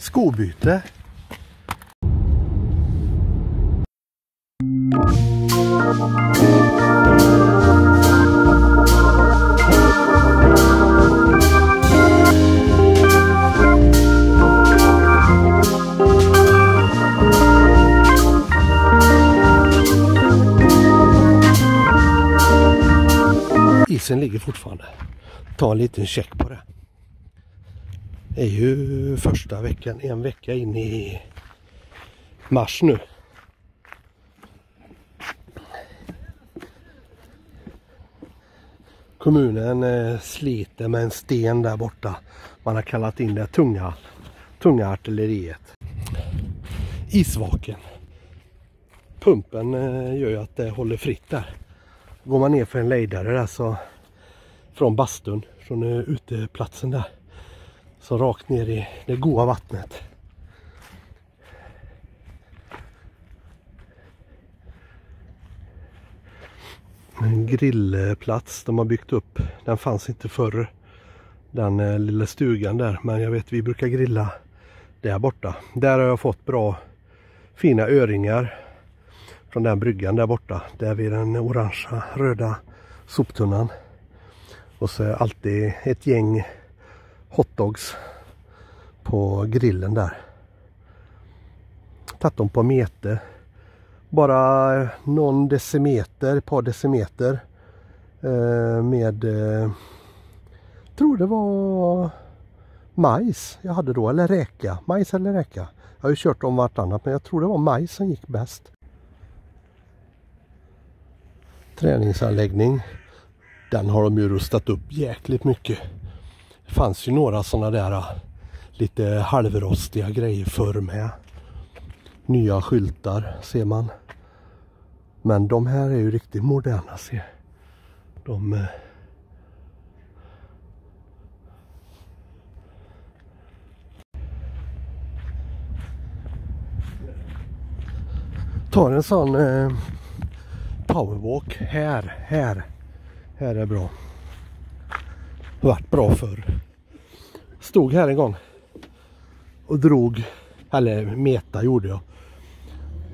skobyte. Isen ligger fortfarande. Ta en liten check på det. Det är ju första veckan, en vecka in i mars nu. Kommunen eh, sliter med en sten där borta. Man har kallat in det tunga, tunga artilleriet. Isvaken. Pumpen eh, gör ju att det håller fritt där. Går man ner för en lejdare där så från bastun, från uteplatsen där. Så rakt ner i det goda vattnet. En grillplats de har byggt upp. Den fanns inte förr. Den eh, lilla stugan där. Men jag vet vi brukar grilla där borta. Där har jag fått bra fina öringar. Från den bryggan där borta. Där vid den orangea röda soptunnan. Och så är alltid ett gäng hotdogs på grillen där. Tagit dem på meter. Bara någon decimeter, ett par decimeter. Eh, med, eh, tror det var majs jag hade då, eller räka. Majs eller räka. Jag har ju kört om vartannat men jag tror det var majs som gick bäst. Träningsanläggning. Den har de ju rustat upp jäkligt mycket. Det fanns ju några sådana där äh, lite halvrostiga grejer förr med. Nya skyltar ser man. Men de här är ju riktigt moderna ser. De äh, tar en sån eh, powerwalk här, här. Här är bra. Vart bra förr. Stod här en gång och drog, eller meta gjorde jag.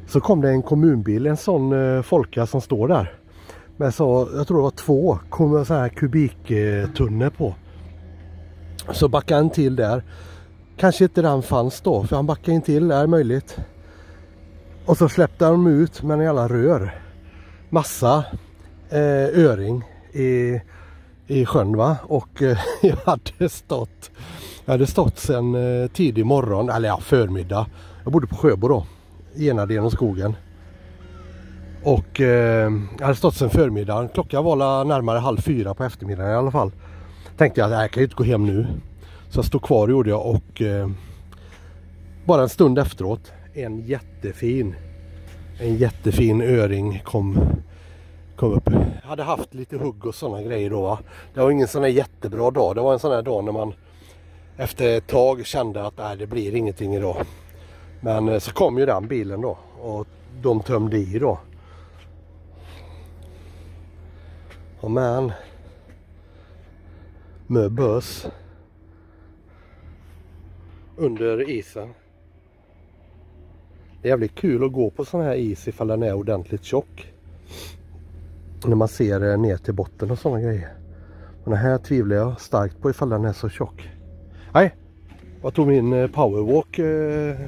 Så kom det en kommunbil, en sån eh, Folka som står där. Men så, jag tror det var två kom så här kubiktunnor på. Så backade han till där. Kanske inte den fanns då, för han backade in till, är möjligt. Och så släppte de ut med en jävla rör. Massa eh, öring i, i sjön va. Och eh, jag hade stått jag hade stått sen eh, tidig morgon, eller ja förmiddag. Jag bodde på Sjöbo då. Enade genom skogen. Och eh, jag hade stått sen förmiddagen. Klockan var närmare halv fyra på eftermiddagen i alla fall. Tänkte jag att jag kan ju inte gå hem nu. Så jag stod kvar gjorde jag och eh, bara en stund efteråt en jättefin en jättefin öring kom, kom upp. Jag hade haft lite hugg och sådana grejer då. Va? Det var ingen sån här jättebra dag. Det var en sån här dag när man efter ett tag kände att nej, det blir ingenting idag. Men eh, så kom ju den bilen då och de tömde i då. Och man. med buss. under isen. Det är jävligt kul att gå på sån här is ifall den är ordentligt tjock. När man ser eh, ner till botten och sådana grejer. Men den här tvivlar jag starkt på ifall den är så tjock. Nej, jag tog min eh, powerwalk eh,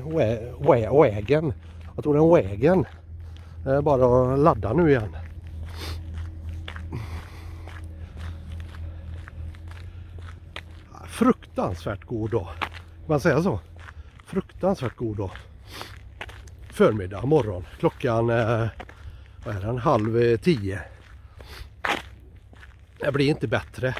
äh, wagen. Jag tog en vägen. Det är bara att ladda nu igen. Fruktansvärt god dag. Kan man säga så? Fruktansvärt god dag. Förmiddag, morgon. Klockan är, vad är den, halv tio. Det blir inte bättre.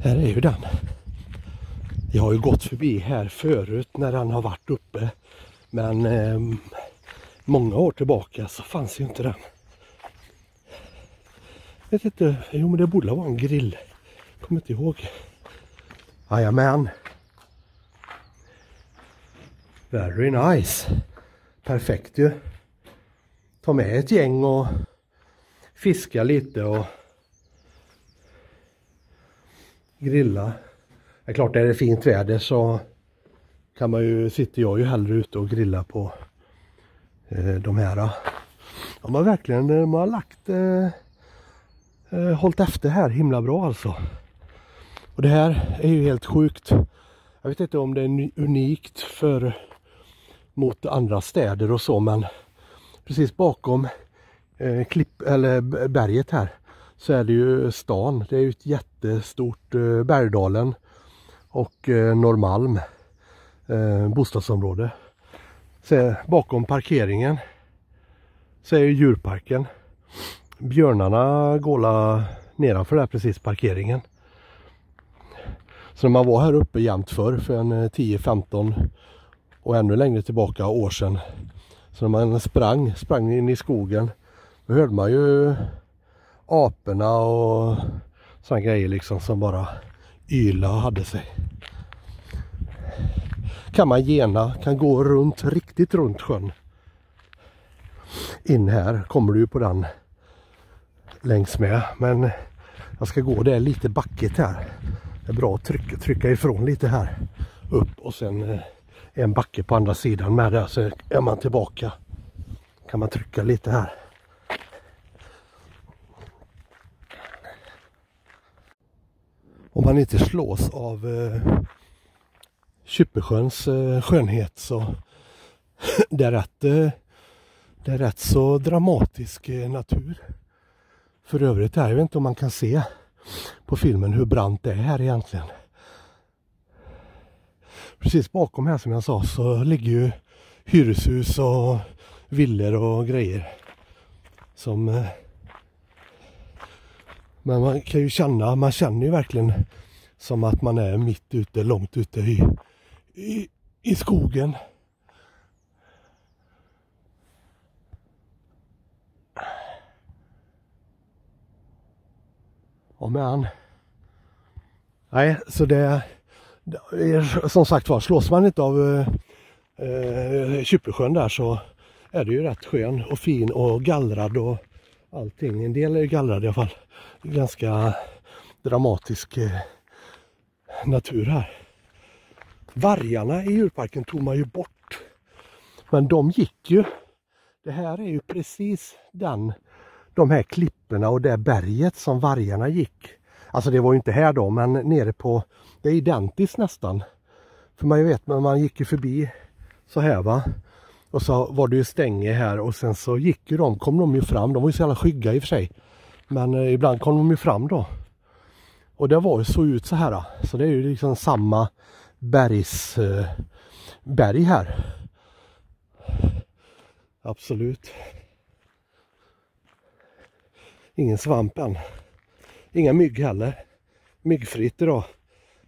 Här är ju den. Jag har ju gått förbi här förut när den har varit uppe. Men eh, många år tillbaka så fanns ju inte den. Jag vet inte, jo men det borde vara en grill. Kommer inte ihåg. Jajamän. Very nice. Perfekt ju. Ta med ett gäng och fiska lite och grilla. Det är klart, är det fint väder så kan man ju, sitter jag ju hellre ute och grilla på eh, de här. De har verkligen eh, de har lagt eh, eh, hållit efter här himla bra alltså. Och det här är ju helt sjukt. Jag vet inte om det är unikt för mot andra städer och så men precis bakom eh, klipp, eller berget här så är det ju stan. Det är ju ett jättestort eh, Bergdalen och eh, Norrmalm eh, bostadsområde. Så bakom parkeringen så är ju djurparken. Björnarna går nedanför där precis parkeringen. Så när man var här uppe jämt förr för en eh, 10-15 och ännu längre tillbaka år sedan. Så när man sprang, sprang in i skogen då hörde man ju aporna och sådana grejer liksom som bara yla och hade sig. Kan man gena, kan gå runt, riktigt runt sjön. In här kommer du på den längs med men jag ska gå, det är lite backigt här. Det är bra att trycka, trycka ifrån lite här upp och sen eh, en backe på andra sidan med det så är man tillbaka. Kan man trycka lite här. Om man inte slås av eh, Kyppesjöns eh, skönhet så det är rätt, eh, det är rätt så dramatisk eh, natur. För övrigt här, jag vet inte om man kan se på filmen hur brant det är här egentligen. Precis bakom här som jag sa så ligger ju hyreshus och villor och grejer. Som eh, men man kan ju känna, man känner ju verkligen som att man är mitt ute, långt ute i, i, i skogen. Och men. Nej, så det, som sagt var, slås man inte av eh, eh, där så är det ju rätt skön och fin och gallrad och allting. En del är ju gallrad i alla fall. Ganska dramatisk eh, natur här. Vargarna i djurparken tog man ju bort. Men de gick ju. Det här är ju precis den, de här klipporna och det berget som vargarna gick. Alltså det var ju inte här då men nere på, det är identiskt nästan. För man vet, men man gick ju förbi så här va. Och så var det ju stänge här och sen så gick ju de, kom de ju fram, de var ju så jävla skygga i och för sig. Men eh, ibland kom de ju fram då. Och det var ju så ut så här. Så det är ju liksom samma bergs, eh, berg här. Absolut. Ingen svamp än. Inga mygg heller. Myggfritt idag.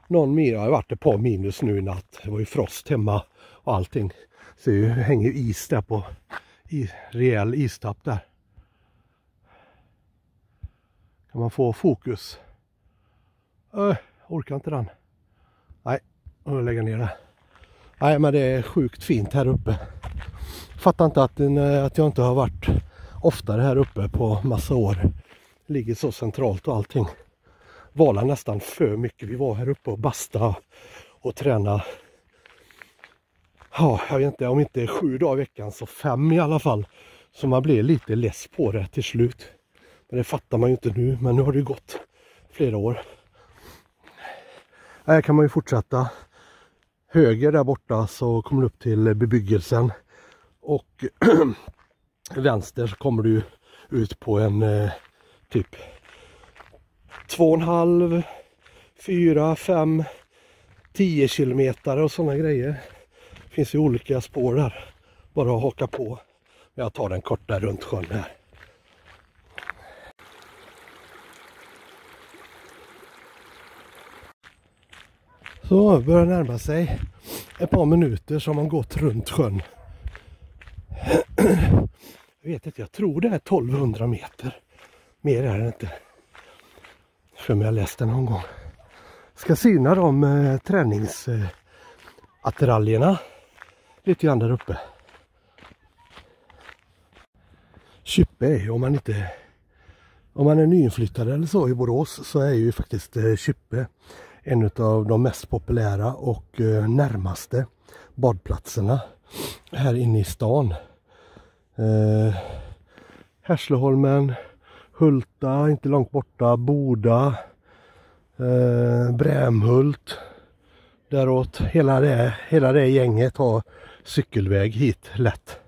Någon mer, jag har varit ett par minus nu i natt. Det var ju frost hemma och allting. Så det hänger is där på, i, rejäl istapp där. Kan man få fokus? Öh, orkar inte den. Nej, jag lägger ner det. Nej, men det är sjukt fint här uppe. Fattar inte att, eh, att jag inte har varit oftare här uppe på massa år. Ligger så centralt och allting vala nästan för mycket. Vi var här uppe och basta och träna. Ja, jag vet inte, om inte sju dagar i veckan så fem i alla fall. Så man blir lite less på det till slut. Men det fattar man ju inte nu, men nu har det gått flera år. Här kan man ju fortsätta. Höger där borta så kommer du upp till bebyggelsen. Och vänster så kommer du ut på en eh, typ 2,5, 4, 5, 10 kilometer och sådana grejer. Det finns ju olika spår där. Bara att haka på. Jag tar den korta runt sjön här. Så börjar närma sig ett par minuter som man gått runt sjön. Jag vet inte, jag tror det är 1200 meter. Mer är det inte. För mig jag läst den någon gång. Ska syna de eh, träningsattiraljerna eh, lite grann där uppe. Kyppe är om man inte om man är nyinflyttad eller så i Borås så är ju faktiskt eh, Kyppe en av de mest populära och eh, närmaste badplatserna här inne i stan. Eh, Hässleholmen, Hulta, inte långt borta, Boda, eh, Brämhult. Däråt, hela det, hela det gänget har cykelväg hit lätt.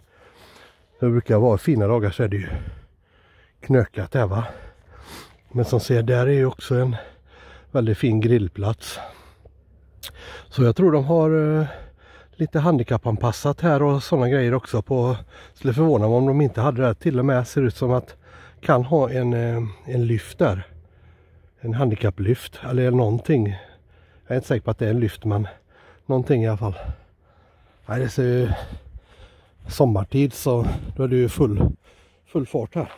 Det brukar vara fina dagar så är det ju knökat där va. Men som ser, där är ju också en väldigt fin grillplats. Så jag tror de har eh, lite handikappanpassat här och sådana grejer också på. Skulle förvåna mig om de inte hade det. Till och med ser ut som att kan ha en, eh, en lyft där. En handikapplyft eller någonting. Jag är inte säker på att det är en lyft men någonting i alla fall. Nej, det ser ju sommartid så då är det ju full, full fart här.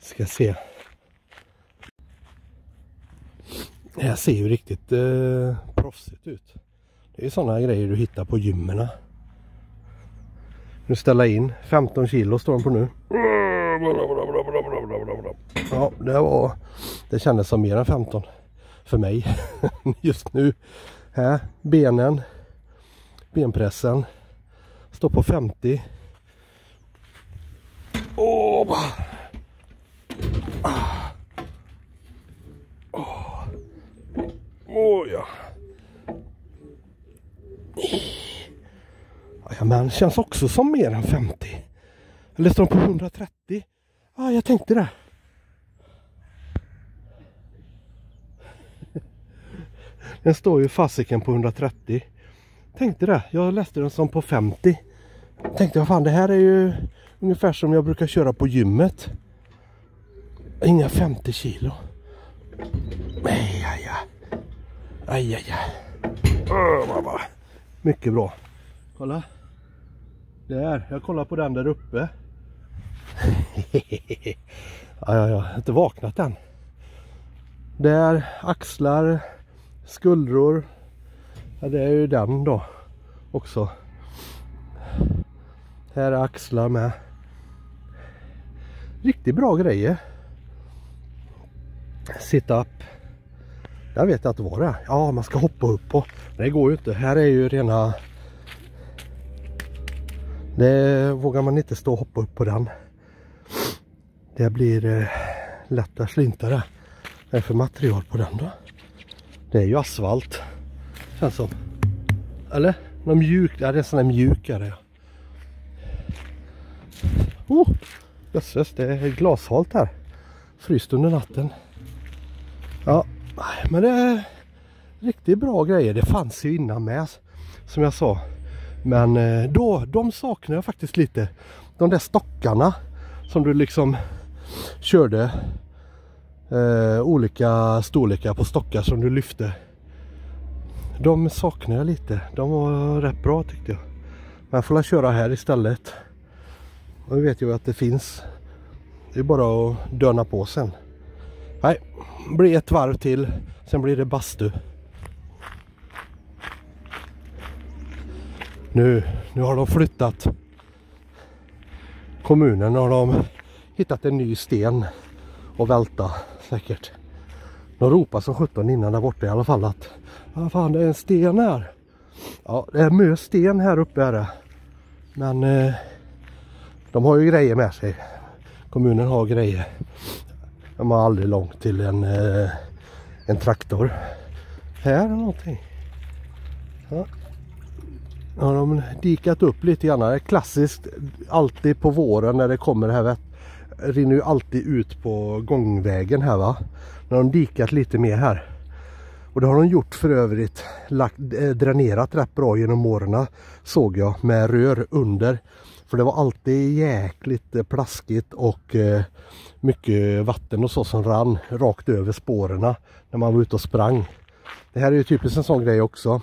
Ska se. Det här ser ju riktigt eh, proffsigt ut. Det är ju sådana grejer du hittar på gymmerna. Nu ställa in 15 kilo står de på nu. Ja, det var Det kändes som mer än 15 för mig just nu. Här, benen, benpressen står på 50. Åh, Oh. Oh, Ja men känns också som mer än 50. Eller står på 130? Ja jag tänkte det. Den står ju fasiken på 130. Tänkte det. Jag läste den som på 50. Tänkte vad fan det här är ju ungefär som jag brukar köra på gymmet. Inga 50 kilo. Nej, aj, aj. Aj, aj, aj. Mycket bra. Kolla. Där, jag kollar på den där uppe. ja, ja, jag har inte vaknat än. Där, axlar, skuldror. Ja, det är ju den då också. Här är axlar med. Riktigt bra grejer. Sit-up. Jag vet inte vad det är. Ja, man ska hoppa upp på. Det går ju inte. Här är ju rena... Det vågar man inte stå och hoppa upp på den. Det blir eh, lätta slintare. Vad är det för material på den då? Det är ju asfalt. Känns som. Eller? Någon mjuk. Ja, det är en sån där mjukare. Oh, jösses, det är glashalt här. Fryst under natten. Ja, men det är riktigt bra grejer. Det fanns ju innan med som jag sa. Men eh, då, de saknar jag faktiskt lite. De där stockarna som du liksom körde eh, olika storlekar på stockar som du lyfte. De saknar jag lite. De var rätt bra tyckte jag. Men jag får köra här istället. Och nu vet jag att det finns. Det är bara att döna på sen. Nej, blir ett varv till. Sen blir det bastu. Nu, nu har de flyttat. Kommunen har de hittat en ny sten och välta säkert. De ropar som 17 innan där borta i alla fall att vad fan det är en sten här. Ja det är mycket sten här uppe är det. Men eh, de har ju grejer med sig. Kommunen har grejer. De har aldrig långt till en, eh, en traktor. Här är någonting. Ja. Nu Har de dikat upp lite grann. Det är klassiskt alltid på våren när det kommer här rinner ju alltid ut på gångvägen här va. Nu har de dikat lite mer här. Och det har de gjort för övrigt. Lagt, eh, dränerat rätt bra genom åren såg jag med rör under. För det var alltid jäkligt eh, plaskigt och eh, mycket vatten och så som rann rakt över spåren när man var ute och sprang. Det här är ju typiskt en sån grej också.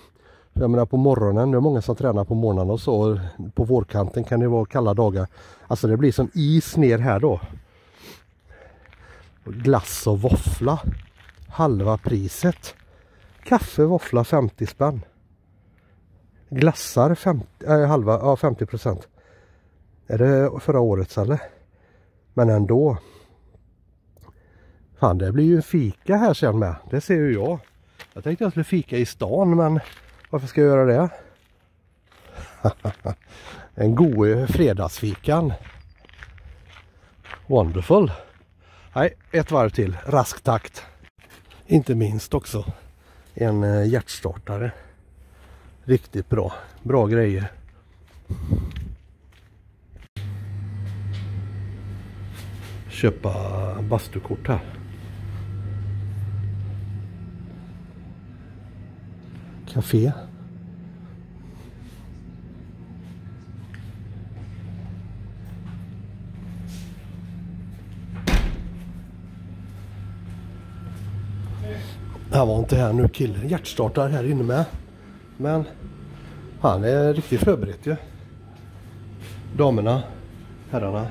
Jag menar på morgonen, det är många som tränar på morgonen och så. På vårkanten kan det vara kalla dagar. Alltså det blir som is ner här då. Glass och våffla. Halva priset. Kaffe, våffla 50 spänn. Glassar 50, äh, eh, halva, ja 50 procent. Är det förra årets eller? Men ändå. Fan det blir ju en fika här sen med. Det ser ju jag. Jag tänkte jag skulle fika i stan men varför ska jag göra det? en god fredagsfikan. Wonderful. Nej, ett varv till. Rask takt. Inte minst också en eh, hjärtstartare. Riktigt bra. Bra grejer. Köpa bastukort här. Café. Han var inte här nu killen hjärtstartar här inne med. Men han är riktigt förberett ju. Damerna, herrarna